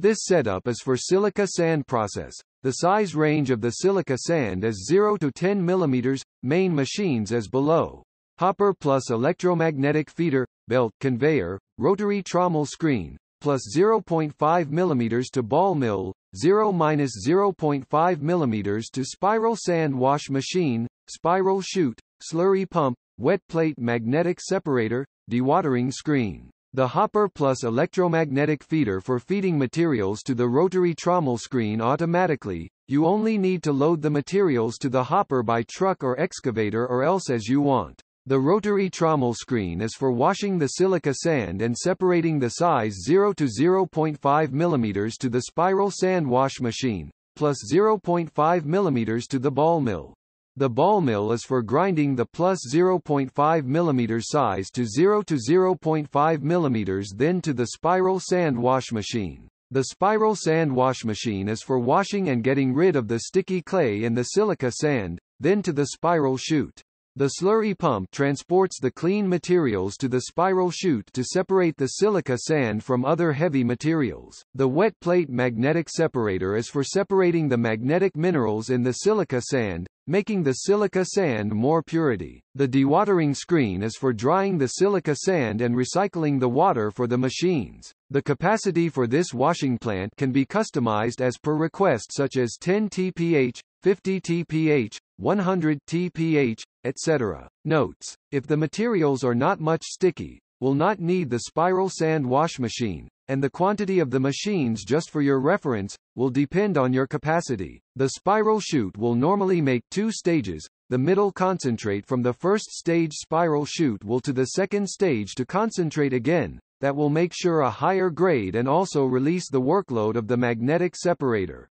This setup is for silica sand process. The size range of the silica sand is 0 to 10 mm, main machines as below. Hopper plus electromagnetic feeder, belt conveyor, rotary trommel screen, plus 0.5 mm to ball mill, 0 minus 0.5 mm to spiral sand wash machine, spiral chute, slurry pump, wet plate magnetic separator, dewatering screen. The hopper plus electromagnetic feeder for feeding materials to the rotary trommel screen automatically, you only need to load the materials to the hopper by truck or excavator or else as you want. The rotary trommel screen is for washing the silica sand and separating the size 0 to 0.5 mm to the spiral sand wash machine, plus 0.5 mm to the ball mill. The ball mill is for grinding the plus 0.5 mm size to 0 to 0.5 mm then to the spiral sand wash machine. The spiral sand wash machine is for washing and getting rid of the sticky clay in the silica sand, then to the spiral chute. The slurry pump transports the clean materials to the spiral chute to separate the silica sand from other heavy materials. The wet plate magnetic separator is for separating the magnetic minerals in the silica sand, making the silica sand more purity. The dewatering screen is for drying the silica sand and recycling the water for the machines. The capacity for this washing plant can be customized as per request such as 10 TPH, 50 TPH, 100 TPH, etc. Notes. If the materials are not much sticky, will not need the spiral sand wash machine, and the quantity of the machines just for your reference, will depend on your capacity. The spiral chute will normally make two stages, the middle concentrate from the first stage spiral chute will to the second stage to concentrate again, that will make sure a higher grade and also release the workload of the magnetic separator.